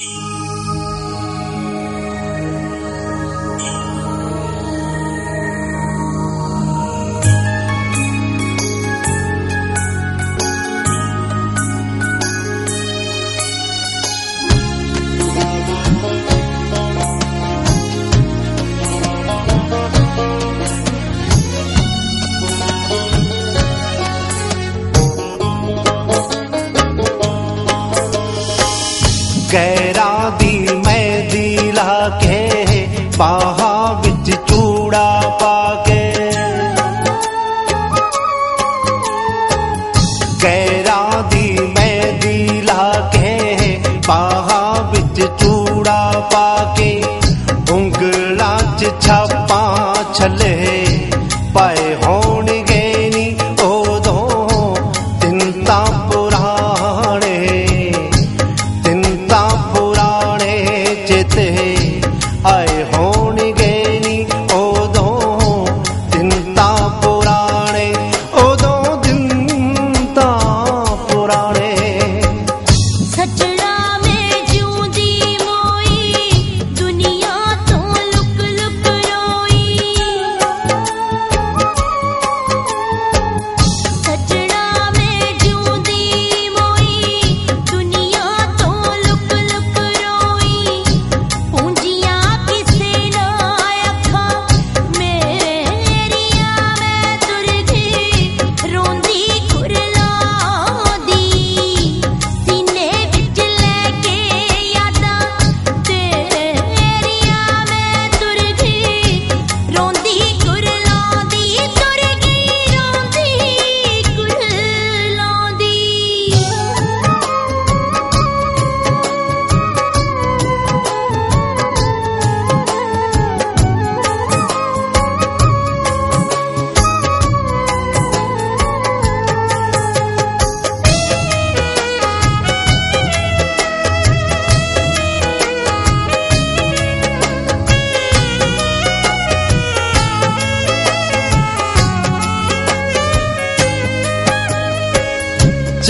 you गैर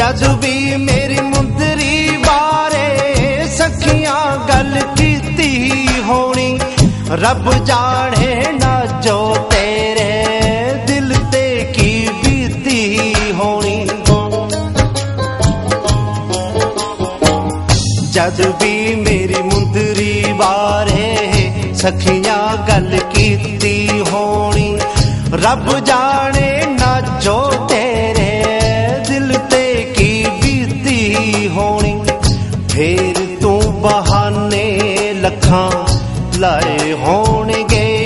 ਜਦ ਵੀ ਮੇਰੀ ਮੁੰਦਰੀ ਬਾਰੇ ਸਖੀਆਂ ਗੱਲ ਕੀਤੀ ਹੋਣੀ, ਰੱਬ ਜਾਣੇ ਨਾ ਜੋ ਤੇਰੇ ਦਿਲ ਤੇ ਕੀ ਬੀਤੀ ਹੋਣੀ। ਜਦ ਵੀ ਮੇਰੀ ਮੁੰਦਰੀ ਬਾਰੇ ਸਖੀਆਂ ਗੱਲ ਕੀਤੀ ਹੋਣੀ, ਰੱਬ ਜਾਣੇ खां लाए होणगे।